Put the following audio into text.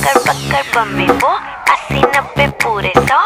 पकड़ पकड़ बम्बे वो अस्सी नब्बे पूरे सौ।